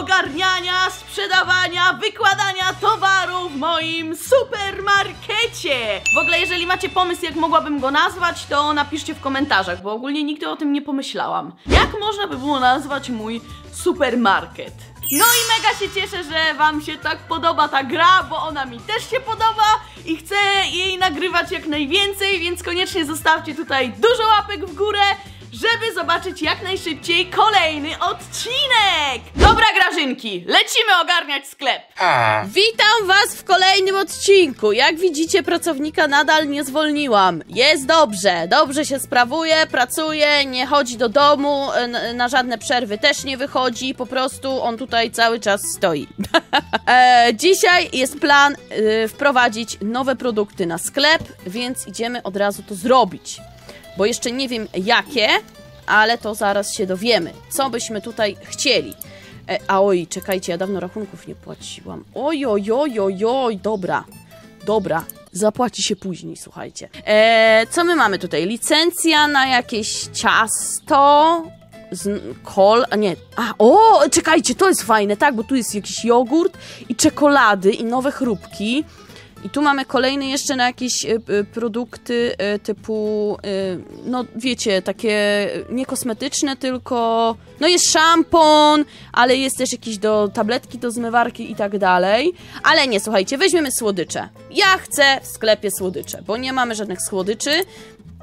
ogarniania, sprzedawania, wykładania towaru w moim supermarkecie. W ogóle, jeżeli macie pomysł, jak mogłabym go nazwać, to napiszcie w komentarzach, bo ogólnie nigdy o tym nie pomyślałam. Jak można by było nazwać mój supermarket? No i mega się cieszę, że wam się tak podoba ta gra, bo ona mi też się podoba i chcę jej nagrywać jak najwięcej, więc koniecznie zostawcie tutaj dużo łapek w górę, żeby zobaczyć jak najszybciej kolejny odcinek! Dobra Grażynki, lecimy ogarniać sklep! Witam was w kolejnym odcinku. Jak widzicie, pracownika nadal nie zwolniłam. Jest dobrze, dobrze się sprawuje, pracuje, nie chodzi do domu, na żadne przerwy też nie wychodzi, po prostu on tutaj cały czas stoi. e, dzisiaj jest plan y, wprowadzić nowe produkty na sklep, więc idziemy od razu to zrobić. Bo jeszcze nie wiem jakie, ale to zaraz się dowiemy, co byśmy tutaj chcieli. E, a oj, czekajcie, ja dawno rachunków nie płaciłam. Oj, oj, oj, oj, oj, dobra, dobra. Zapłaci się później, słuchajcie. E, co my mamy tutaj? Licencja na jakieś ciasto, z kol, a nie, a o, czekajcie, to jest fajne, tak, bo tu jest jakiś jogurt i czekolady i nowe chrupki. I tu mamy kolejny jeszcze na jakieś y, produkty y, typu, y, no wiecie, takie nie kosmetyczne, tylko, no jest szampon, ale jest też jakieś do tabletki do zmywarki i tak dalej. Ale nie, słuchajcie, weźmiemy słodycze. Ja chcę w sklepie słodycze, bo nie mamy żadnych słodyczy.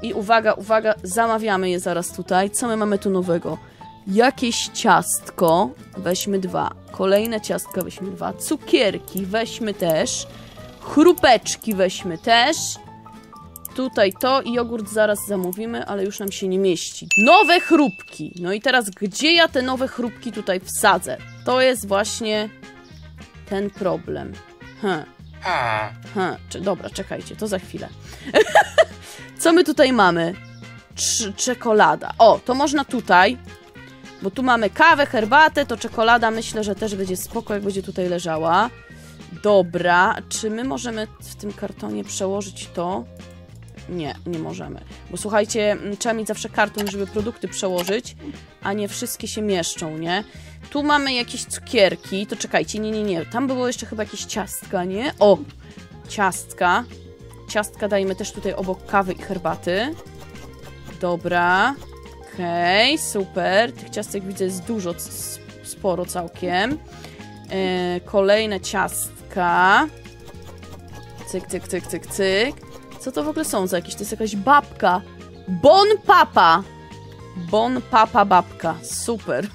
I uwaga, uwaga, zamawiamy je zaraz tutaj. Co my mamy tu nowego? Jakieś ciastko, weźmy dwa. Kolejne ciastka, weźmy dwa. Cukierki, weźmy też. Chrupeczki weźmy też. Tutaj to i jogurt zaraz zamówimy, ale już nam się nie mieści. Nowe chrupki. No i teraz gdzie ja te nowe chrupki tutaj wsadzę? To jest właśnie ten problem. Hm. Hm. Czy, dobra, czekajcie, to za chwilę. Co my tutaj mamy? Cz czekolada. O, to można tutaj, bo tu mamy kawę, herbatę, to czekolada myślę, że też będzie spoko, jak będzie tutaj leżała. Dobra, czy my możemy w tym kartonie przełożyć to? Nie, nie możemy. Bo słuchajcie, m, trzeba mieć zawsze karton, żeby produkty przełożyć, a nie wszystkie się mieszczą, nie? Tu mamy jakieś cukierki, to czekajcie, nie, nie, nie. Tam było jeszcze chyba jakieś ciastka, nie? O, ciastka. Ciastka dajmy też tutaj obok kawy i herbaty. Dobra. Okej, okay, super. Tych ciastek widzę jest dużo, sporo całkiem. E, kolejne ciastka. Cyk, cyk, cyk, cyk, cyk. Co to w ogóle są za jakieś? To jest jakaś babka. Bon Papa. Bon Papa babka. Super.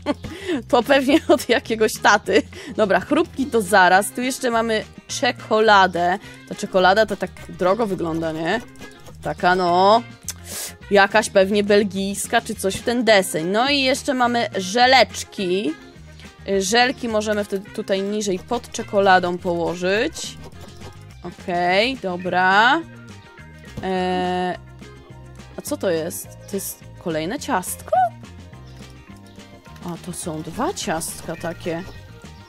to pewnie od jakiegoś taty. Dobra, chrupki to zaraz. Tu jeszcze mamy czekoladę. Ta czekolada to tak drogo wygląda, nie? Taka no... Jakaś pewnie belgijska, czy coś w ten deseń. No i jeszcze mamy żeleczki. Żelki możemy wtedy tutaj niżej pod czekoladą położyć. Okej, okay, dobra. Eee, a co to jest? To jest kolejne ciastko? A, to są dwa ciastka takie.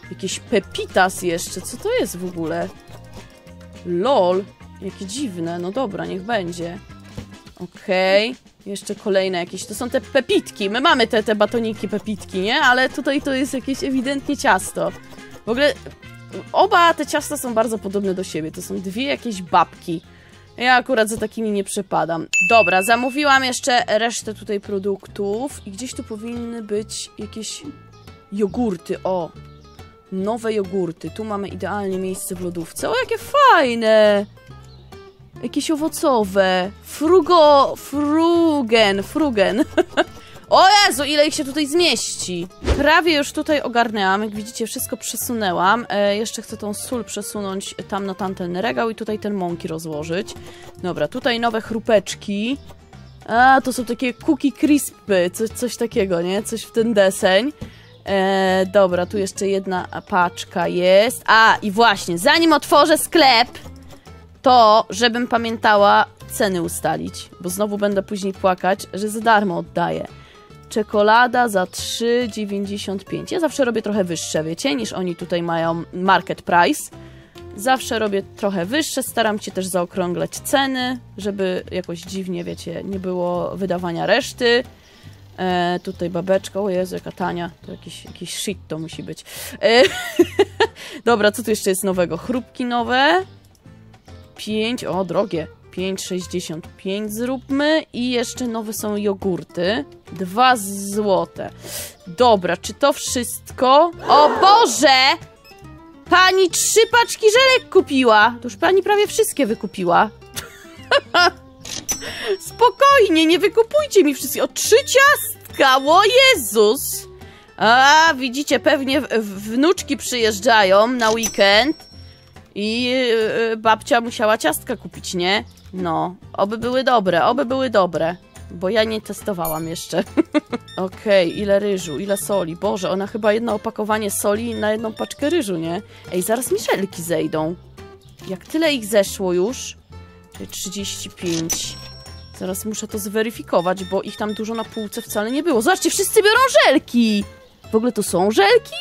Jakieś pepitas jeszcze. Co to jest w ogóle? Lol. Jakie dziwne. No dobra, niech będzie. Okej. Okay. Jeszcze kolejne jakieś, to są te pepitki. My mamy te, te batoniki pepitki, nie? Ale tutaj to jest jakieś ewidentnie ciasto. W ogóle oba te ciasta są bardzo podobne do siebie. To są dwie jakieś babki. Ja akurat za takimi nie przepadam. Dobra, zamówiłam jeszcze resztę tutaj produktów i gdzieś tu powinny być jakieś jogurty. O, nowe jogurty. Tu mamy idealnie miejsce w lodówce. O, jakie fajne! Jakieś owocowe. Frugo... Frugen. Frugen. o Jezu, ile ich się tutaj zmieści. Prawie już tutaj ogarnęłam. Jak widzicie, wszystko przesunęłam. E, jeszcze chcę tą sól przesunąć tam na tamten regał i tutaj ten mąki rozłożyć. Dobra, tutaj nowe chrupeczki. A, to są takie cookie crispy. Coś, coś takiego, nie? Coś w ten deseń. E, dobra, tu jeszcze jedna paczka jest. A, i właśnie, zanim otworzę sklep, to, żebym pamiętała ceny ustalić, bo znowu będę później płakać, że za darmo oddaję. Czekolada za 3,95. Ja zawsze robię trochę wyższe, wiecie, niż oni tutaj mają market price. Zawsze robię trochę wyższe, staram się też zaokrąglać ceny, żeby jakoś dziwnie, wiecie, nie było wydawania reszty. E, tutaj babeczka, o Jezu, jaka tania. To jakiś, jakiś shit to musi być. E, Dobra, co tu jeszcze jest nowego? Chrupki nowe. 5, o drogie. 5,65 zróbmy i jeszcze nowe są jogurty. 2 złote. Dobra, czy to wszystko? O Boże! Pani trzy paczki żelek kupiła. To już pani prawie wszystkie wykupiła. Spokojnie, nie wykupujcie mi wszystkich. O, trzy ciastka! O Jezus! A, widzicie, pewnie wnuczki przyjeżdżają na weekend i yy, babcia musiała ciastka kupić, nie? No, oby były dobre, oby były dobre. Bo ja nie testowałam jeszcze. Okej, ile ryżu, ile soli. Boże, ona chyba jedno opakowanie soli na jedną paczkę ryżu, nie? Ej, zaraz mi żelki zejdą. Jak tyle ich zeszło już? 35. Zaraz muszę to zweryfikować, bo ich tam dużo na półce wcale nie było. Zobaczcie, wszyscy biorą żelki! W ogóle to są żelki?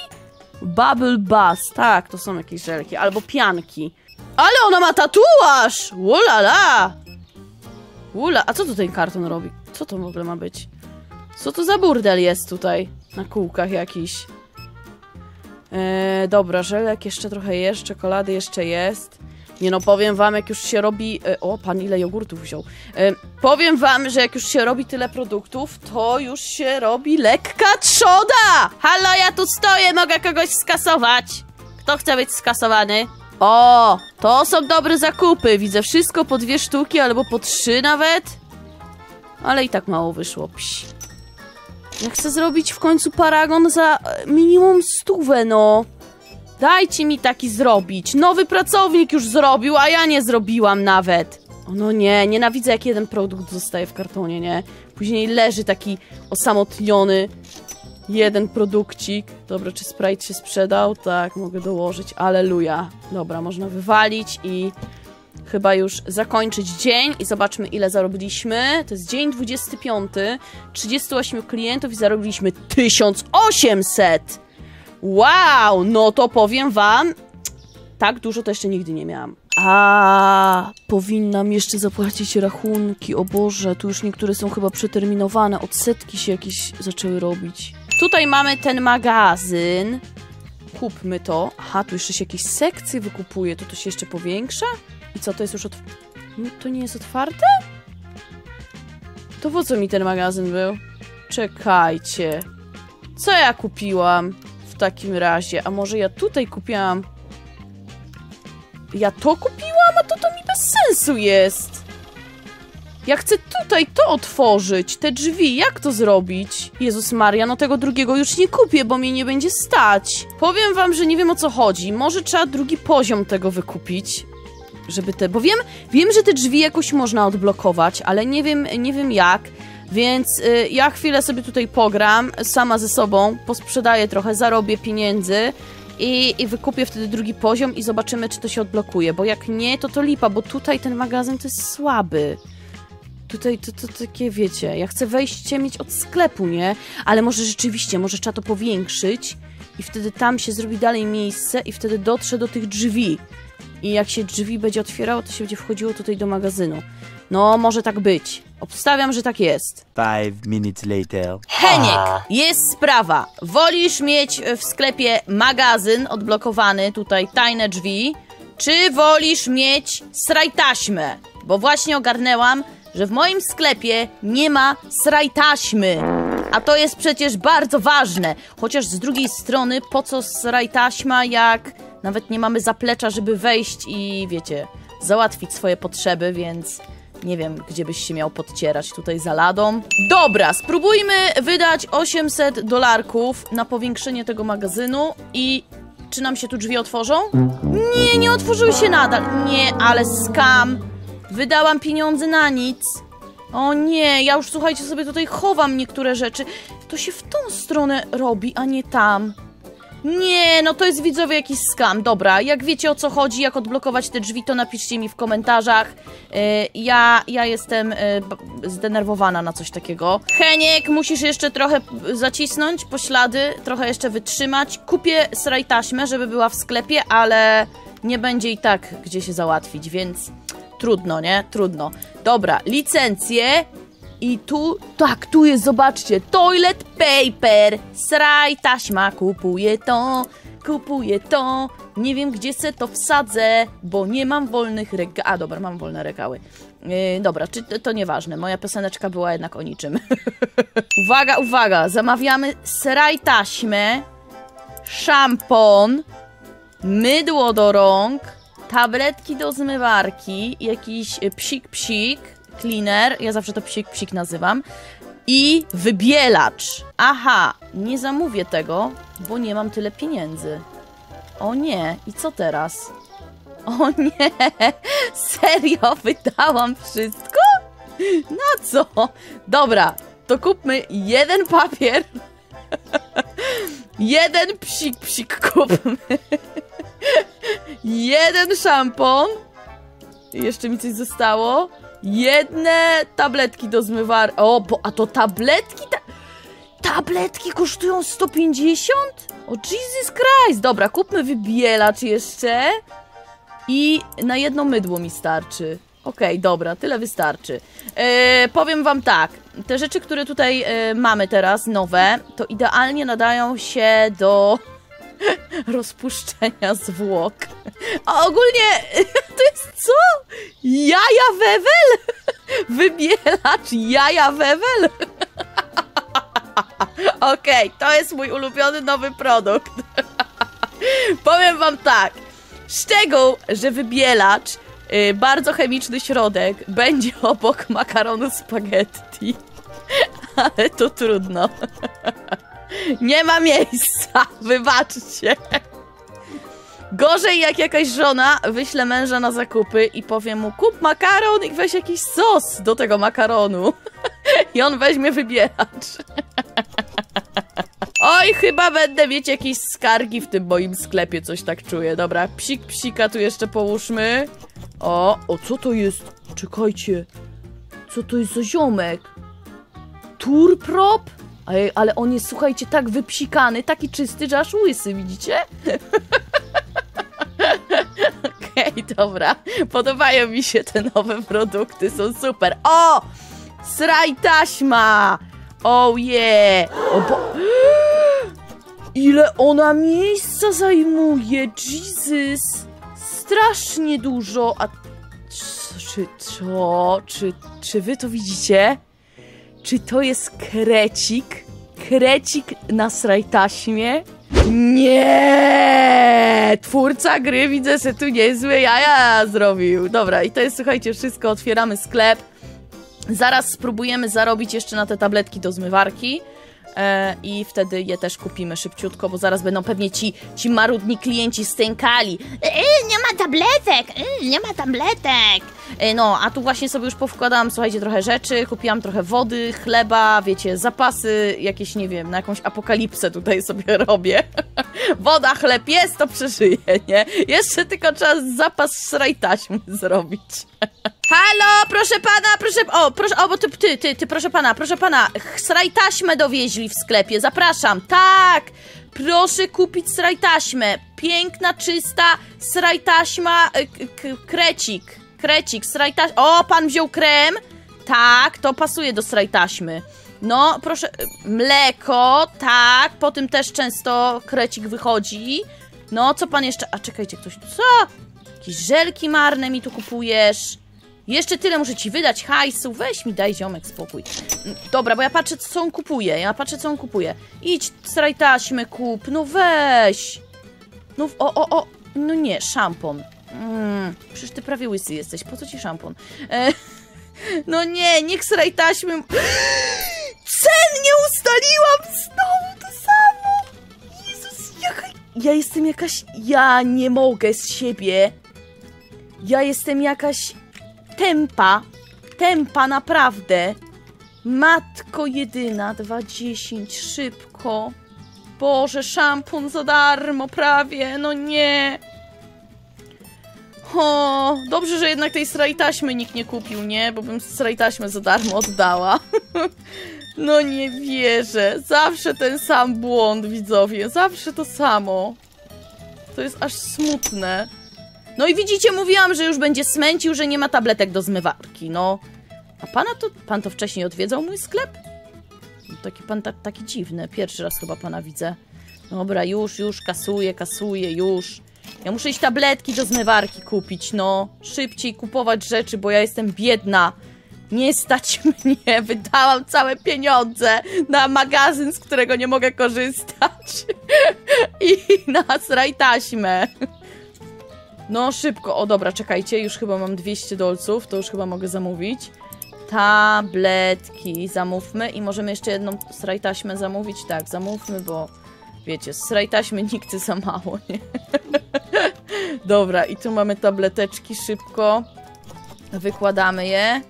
Bubble Bass, tak, to są jakieś żelki. Albo pianki. Ale ona ma tatuaż! Ulala! Ula, a co tu ten karton robi? Co to w ogóle ma być? Co to za burdel jest tutaj? Na kółkach jakiś. Eee, dobra, żelek jeszcze trochę jest, czekolady jeszcze jest. Nie no, powiem wam, jak już się robi... E, o, pan ile jogurtów wziął. E, powiem wam, że jak już się robi tyle produktów, to już się robi lekka trzoda! Halo, ja tu stoję, mogę kogoś skasować. Kto chce być skasowany? O, to są dobre zakupy. Widzę wszystko po dwie sztuki albo po trzy nawet. Ale i tak mało wyszło. Psi. Ja chcę zrobić w końcu paragon za e, minimum stówę, no. Dajcie mi taki zrobić. Nowy pracownik już zrobił, a ja nie zrobiłam nawet. O no nie, nienawidzę jak jeden produkt zostaje w kartonie, nie? Później leży taki osamotniony jeden produkcik. Dobra, czy Sprite się sprzedał? Tak, mogę dołożyć. Aleluja. Dobra, można wywalić i chyba już zakończyć dzień i zobaczmy ile zarobiliśmy. To jest dzień 25. 38 klientów i zarobiliśmy 1800. Wow, no to powiem wam, tak dużo to jeszcze nigdy nie miałam. A, powinnam jeszcze zapłacić rachunki. O Boże, tu już niektóre są chyba przeterminowane. Odsetki się jakieś zaczęły robić. Tutaj mamy ten magazyn. Kupmy to. Aha, tu jeszcze się jakieś sekcje wykupuje. To to się jeszcze powiększa? I co, to jest już otw... Nie, To nie jest otwarte? To po co mi ten magazyn był? Czekajcie. Co ja kupiłam takim razie? A może ja tutaj kupiłam... Ja to kupiłam? A to to mi bez sensu jest. Ja chcę tutaj to otworzyć, te drzwi. Jak to zrobić? Jezus Maria, no tego drugiego już nie kupię, bo mnie nie będzie stać. Powiem wam, że nie wiem o co chodzi. Może trzeba drugi poziom tego wykupić. Żeby te, bo wiem, wiem, że te drzwi jakoś można odblokować, ale nie wiem, nie wiem jak. Więc y, ja chwilę sobie tutaj pogram sama ze sobą, posprzedaję trochę, zarobię pieniędzy i, i wykupię wtedy drugi poziom i zobaczymy, czy to się odblokuje. Bo jak nie, to to lipa, bo tutaj ten magazyn to jest słaby. Tutaj to, to takie, wiecie, ja chcę wejście mieć od sklepu, nie? Ale może rzeczywiście, może trzeba to powiększyć i wtedy tam się zrobi dalej miejsce i wtedy dotrze do tych drzwi. I jak się drzwi będzie otwierało, to się będzie wchodziło tutaj do magazynu. No, może tak być. Obstawiam, że tak jest. Five minutes later. Heniek, jest sprawa. Wolisz mieć w sklepie magazyn odblokowany, tutaj tajne drzwi, czy wolisz mieć srajtaśmę? Bo właśnie ogarnęłam, że w moim sklepie nie ma srajtaśmy. A to jest przecież bardzo ważne. Chociaż z drugiej strony, po co srajtaśma, jak nawet nie mamy zaplecza, żeby wejść i wiecie, załatwić swoje potrzeby, więc nie wiem, gdzie byś się miał podcierać tutaj za ladą. Dobra, spróbujmy wydać 800 dolarków na powiększenie tego magazynu i czy nam się tu drzwi otworzą? Nie, nie otworzyły się nadal. Nie, ale skam. Wydałam pieniądze na nic. O nie, ja już słuchajcie sobie tutaj chowam niektóre rzeczy. To się w tą stronę robi, a nie tam. Nie, no to jest widzowie jakiś skam. Dobra, jak wiecie o co chodzi, jak odblokować te drzwi, to napiszcie mi w komentarzach. Yy, ja, ja jestem yy, zdenerwowana na coś takiego. Heniek, musisz jeszcze trochę zacisnąć poślady, trochę jeszcze wytrzymać. Kupię sraj taśmę, żeby była w sklepie, ale nie będzie i tak gdzie się załatwić, więc trudno, nie? Trudno. Dobra, licencje I tu, tak, tu jest, zobaczcie, toilet paper. Sraj, taśma, kupuję to, kupuję to. Nie wiem, gdzie se to wsadzę, bo nie mam wolnych regałów. A, dobra, mam wolne regały. Yy, dobra, czy to, to nieważne, moja pioseneczka była jednak o niczym. uwaga, uwaga, zamawiamy sraj taśmę, szampon, mydło do rąk, tabletki do zmywarki, jakiś y, psik psik, cleaner, ja zawsze to psik psik nazywam, i wybielacz. Aha, nie zamówię tego, bo nie mam tyle pieniędzy. O nie, i co teraz? O nie, serio, wydałam wszystko? Na co? Dobra, to kupmy jeden papier, jeden psik psik kupmy, jeden szampon, jeszcze mi coś zostało, jedne tabletki do zmywar... O, bo, a to tabletki? Ta... Tabletki kosztują 150? O Jesus Christ! Dobra, kupmy wybielacz jeszcze. I na jedno mydło mi starczy. Okej, dobra, tyle wystarczy. E, powiem wam tak, te rzeczy, które tutaj e, mamy teraz, nowe, to idealnie nadają się do rozpuszczenia zwłok. A ogólnie, to jest co? Jaja wewel? Wybielacz jaja wewel? Okej, to jest mój ulubiony nowy produkt. Powiem wam tak. Szczegół, że wybielacz, y, bardzo chemiczny środek, będzie obok makaronu spaghetti. Ale to trudno. Nie ma miejsca, wybaczcie. Gorzej jak jakaś żona wyśle męża na zakupy i powie mu kup makaron i weź jakiś sos do tego makaronu. I on weźmie wybielacz. Oj, chyba będę mieć jakieś skargi w tym moim sklepie, coś tak czuję. Dobra, psik psika tu jeszcze połóżmy. O, o co to jest? Czekajcie. Co to jest za ziomek? Turprop? Ej, ale on jest, słuchajcie, tak wypsikany, taki czysty, że aż łysy, widzicie? Okej, okay, dobra. Podobają mi się te nowe produkty, są super. O! Sraj taśma! Oh yeah! O bo... Ile ona miejsca zajmuje! Jesus! Strasznie dużo! A czy? Czy, czy wy to widzicie? Czy to jest krecik? Krecik na srajtaśmie? Nie! Twórca gry widzę, że tu niezłe jaja zrobił. Dobra, i to jest, słuchajcie, wszystko. Otwieramy sklep. Zaraz spróbujemy zarobić jeszcze na te tabletki do zmywarki. E, I wtedy je też kupimy szybciutko, bo zaraz będą pewnie ci, ci marudni klienci stękali. E, nie ma tabletek! E, nie ma tabletek! No, a tu właśnie sobie już powkładałam, słuchajcie, trochę rzeczy, kupiłam trochę wody, chleba, wiecie, zapasy, jakieś, nie wiem, na jakąś apokalipsę tutaj sobie robię. Woda, chleb jest, to przeżyję, nie? Jeszcze tylko trzeba zapas srajtaśmy zrobić. Halo, proszę pana, proszę... O, proszę, o, bo ty, ty, ty, ty, proszę pana, proszę pana, sraj taśmę dowieźli w sklepie, zapraszam, tak! Proszę kupić sraj taśmę, piękna, czysta sraj taśma, krecik, krecik, sraj taśma, o, pan wziął krem? Tak, to pasuje do sraj taśmy. No, proszę, mleko, tak, po tym też często krecik wychodzi. No, co pan jeszcze, a czekajcie, ktoś, co? Jakieś żelki marne mi tu kupujesz? Jeszcze tyle muszę ci wydać hajsu. Weź mi, daj ziomek spokój. Dobra, bo ja patrzę, co on kupuje. Ja patrzę, co on kupuje. Idź, straj taśmy kup. No weź. No, o, o, o. No nie, szampon. Mm, przecież ty prawie łysy jesteś. Po co ci szampon? E, no nie, niech sraj taśmy... Cen nie ustaliłam! Znowu to samo! Jezus, jaka... Ja jestem jakaś... Ja nie mogę z siebie. Ja jestem jakaś tempa, tempa naprawdę. Matko jedyna, 2,10, szybko. Boże, szampon za darmo prawie, no nie. O, dobrze, że jednak tej strajtaśmy nikt nie kupił, nie? Bo bym strajtaśmę za darmo oddała. no nie wierzę. Zawsze ten sam błąd, widzowie. Zawsze to samo. To jest aż smutne. No i widzicie, mówiłam, że już będzie smęcił, że nie ma tabletek do zmywarki, no. A pana to, pan to wcześniej odwiedzał mój sklep? Taki pan ta, taki dziwny. Pierwszy raz chyba pana widzę. Dobra, już, już, kasuję, kasuję, już. Ja muszę iść tabletki do zmywarki kupić, no. Szybciej kupować rzeczy, bo ja jestem biedna. Nie stać mnie, wydałam całe pieniądze na magazyn, z którego nie mogę korzystać. I na sraj taśmę. No szybko, o dobra, czekajcie, już chyba mam 200 dolców, to już chyba mogę zamówić. Tabletki zamówmy i możemy jeszcze jedną sraj taśmę zamówić. Tak, zamówmy, bo wiecie, sraj taśmy nigdy za mało, nie? Dobra, i tu mamy tableteczki, szybko. Wykładamy je.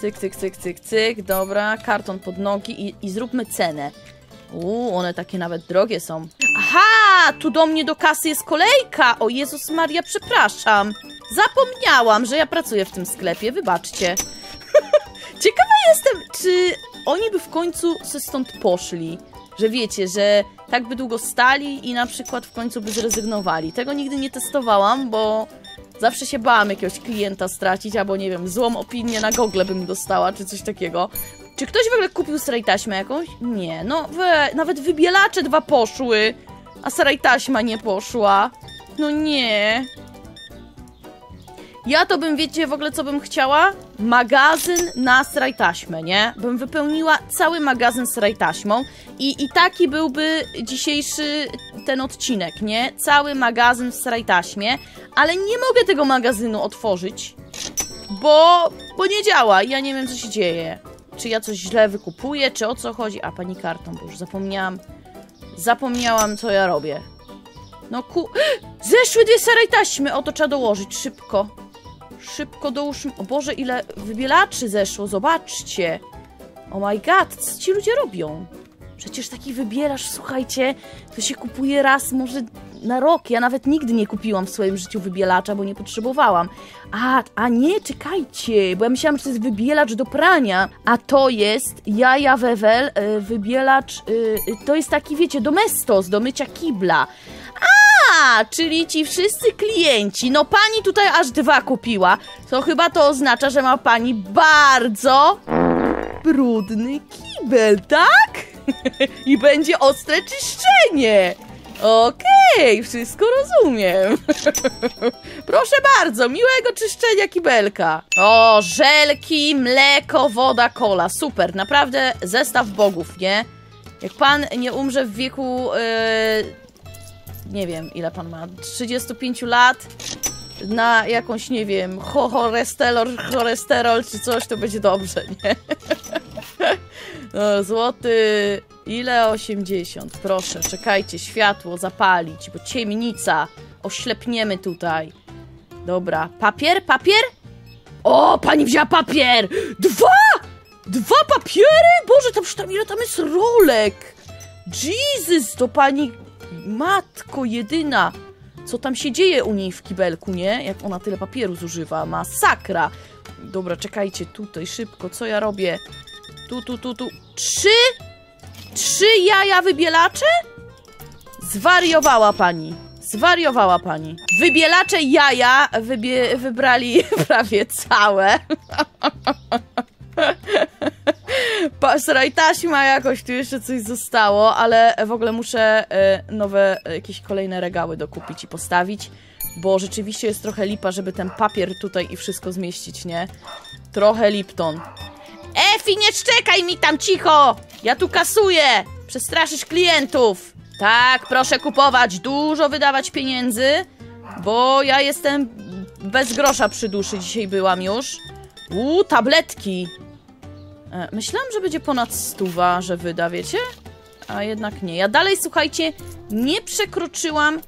Cyk, cyk, cyk, cyk, cyk. Dobra, karton pod nogi i, i zróbmy cenę. Uuu, one takie nawet drogie są. Aha, tu do mnie do kasy jest kolejka. O Jezus Maria, przepraszam. Zapomniałam, że ja pracuję w tym sklepie, wybaczcie. Ciekawa jestem, czy oni by w końcu se stąd poszli. Że wiecie, że tak by długo stali i na przykład w końcu by zrezygnowali. Tego nigdy nie testowałam, bo zawsze się bałam jakiegoś klienta stracić, albo nie wiem, złą opinię na Google bym dostała, czy coś takiego. Czy ktoś w ogóle kupił sraj taśmę jakąś? Nie, no we, nawet wybielacze dwa poszły, a sraj taśma nie poszła. No nie. Ja to bym, wiecie w ogóle co bym chciała? Magazyn na sraj taśmę, nie? Bym wypełniła cały magazyn sraj taśmą i, i taki byłby dzisiejszy ten odcinek, nie? Cały magazyn w sraj taśmie, ale nie mogę tego magazynu otworzyć, bo, bo nie działa ja nie wiem co się dzieje. Czy ja coś źle wykupuję, czy o co chodzi? A pani kartą, bo już zapomniałam. Zapomniałam co ja robię. No ku... Zeszły dwie sraj taśmy, o to trzeba dołożyć, szybko. Szybko dołóżmy. O Boże, ile wybielaczy zeszło, zobaczcie. Oh my god, co ci ludzie robią? Przecież taki wybielasz, słuchajcie, to się kupuje raz może na rok. Ja nawet nigdy nie kupiłam w swoim życiu wybielacza, bo nie potrzebowałam. A, a nie, czekajcie, bo ja myślałam, że to jest wybielacz do prania, a to jest Jaja Wewel, y, wybielacz, y, to jest taki, wiecie, domestos, do mycia kibla. A, czyli ci wszyscy klienci, no pani tutaj aż dwa kupiła, to chyba to oznacza, że ma pani bardzo brudny kibel, tak? I będzie ostre czyszczenie. Okej, wszystko rozumiem. Proszę bardzo, miłego czyszczenia kibelka. O, żelki, mleko, woda, kola. Super, naprawdę zestaw bogów, nie? Jak pan nie umrze w wieku... Yy, nie wiem, ile pan ma, 35 lat, na jakąś, nie wiem, cho- cholesterol, cholesterol czy coś, to będzie dobrze, nie? No, złoty, ile? 80, proszę, czekajcie, światło zapalić, bo ciemnica, oślepniemy tutaj. Dobra, papier, papier? O, pani wzięła papier! Dwa! Dwa papiery? Boże, tam, tam ile tam jest rolek? Jesus, to pani matko jedyna. Co tam się dzieje u niej w kibelku, nie? Jak ona tyle papieru zużywa. Masakra. Dobra, czekajcie, tutaj szybko, co ja robię? Tu, tu, tu, tu. Trzy? Trzy jaja wybielacze? Zwariowała pani. Zwariowała pani. Wybielacze jaja wybie wybrali prawie całe. Pasraj taśma jakoś, tu jeszcze coś zostało, ale w ogóle muszę e, nowe, e, jakieś kolejne regały dokupić i postawić, bo rzeczywiście jest trochę lipa, żeby ten papier tutaj i wszystko zmieścić, nie? Trochę Lipton. Efi, nie szczekaj mi tam cicho! Ja tu kasuję! Przestraszysz klientów! Tak, proszę kupować, dużo wydawać pieniędzy, bo ja jestem bez grosza przy duszy dzisiaj byłam już. Uuu, tabletki! E, Myślałam, że będzie ponad stuwa, że wyda, wiecie? A jednak nie. Ja dalej, słuchajcie, nie przekroczyłam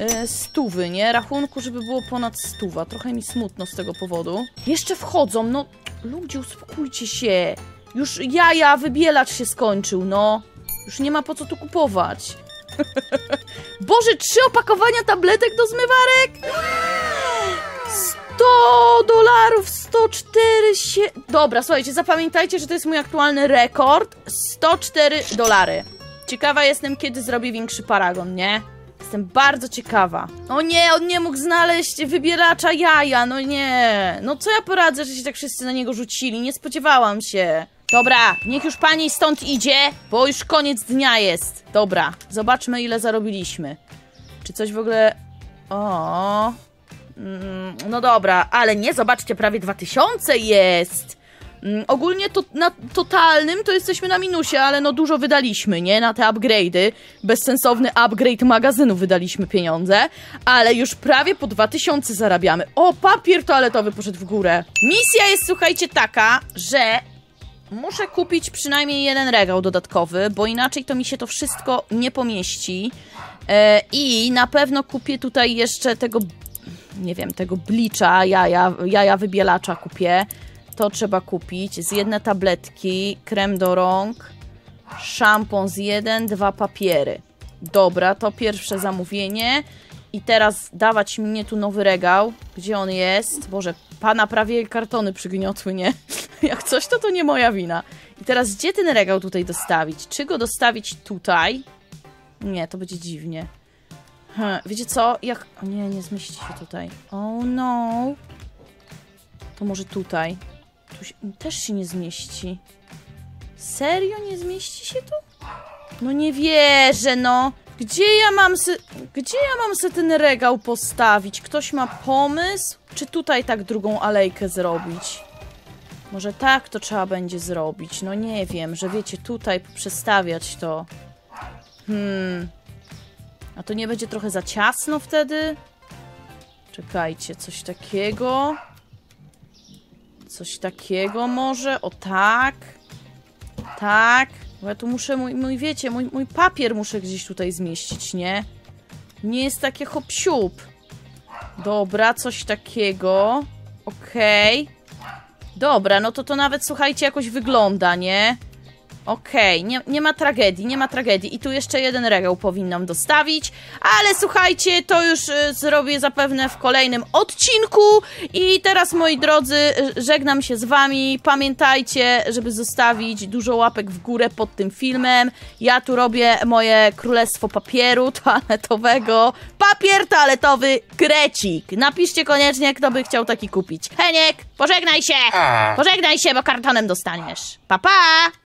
e, stówy, nie? Rachunku, żeby było ponad stuwa. Trochę mi smutno z tego powodu. Jeszcze wchodzą, no ludzie, uspokójcie się. Już jaja, wybielacz się skończył, no. Już nie ma po co tu kupować. Boże, trzy opakowania tabletek do zmywarek? 100 dolarów, 104 się... Dobra, słuchajcie, zapamiętajcie, że to jest mój aktualny rekord. 104 dolary. Ciekawa jestem, kiedy zrobię większy paragon, nie? Jestem bardzo ciekawa. O nie, on nie mógł znaleźć wybieracza jaja, no nie. No co ja poradzę, że się tak wszyscy na niego rzucili? Nie spodziewałam się. Dobra, niech już pani stąd idzie, bo już koniec dnia jest. Dobra, zobaczmy ile zarobiliśmy. Czy coś w ogóle... O... Mm, No dobra, ale nie, zobaczcie, prawie 2000 jest. Mm, Ogólnie to na totalnym to jesteśmy na minusie, ale no dużo wydaliśmy, nie? Na te upgrade'y. Bezsensowny upgrade magazynu wydaliśmy pieniądze, ale już prawie po 2000 zarabiamy. O, papier toaletowy poszedł w górę. Misja jest, słuchajcie, taka, że muszę kupić przynajmniej jeden regał dodatkowy, bo inaczej to mi się to wszystko nie pomieści. E, I na pewno kupię tutaj jeszcze tego, nie wiem, tego blicza, jaja, jaja wybielacza kupię. To trzeba kupić. Z jedne tabletki, krem do rąk, szampon z jeden, dwa papiery. Dobra, to pierwsze zamówienie. I teraz dawać mnie tu nowy regał. Gdzie on jest? Boże, pana prawie kartony przygniotły, nie? Jak coś, to to nie moja wina. I teraz gdzie ten regał tutaj dostawić? Czy go dostawić tutaj? Nie, to będzie dziwnie. Hm, wiecie co? Jak... O nie, nie zmieści się tutaj. Oh no. To może tutaj. Tu się... też się nie zmieści. Serio nie zmieści się tu? No nie wierzę, no. Gdzie ja mam se... Gdzie ja mam se ten regał postawić? Ktoś ma pomysł? Czy tutaj tak drugą alejkę zrobić? Może tak to trzeba będzie zrobić. No nie wiem, że wiecie, tutaj przestawiać to. Hmm. A to nie będzie trochę za ciasno wtedy? Czekajcie, coś takiego. Coś takiego może? O tak. Tak. Bo ja tu muszę, mój, mój wiecie, mój, mój papier muszę gdzieś tutaj zmieścić, nie? Nie jest takie hop Dobra, coś takiego. Okej. Dobra, no to to nawet, słuchajcie, jakoś wygląda, nie? Okej, nie, nie ma tragedii, nie ma tragedii. I tu jeszcze jeden regał powinnam dostawić, ale słuchajcie, to już y, zrobię zapewne w kolejnym odcinku. I teraz, moi drodzy, y, żegnam się z wami. Pamiętajcie, żeby zostawić dużo łapek w górę pod tym filmem. Ja tu robię moje królestwo papieru toaletowego. Papier toaletowy Grecik. Napiszcie koniecznie, kto by chciał taki kupić. Heniek, pożegnaj się! Pożegnaj się, bo kartonem dostaniesz. Pa, pa!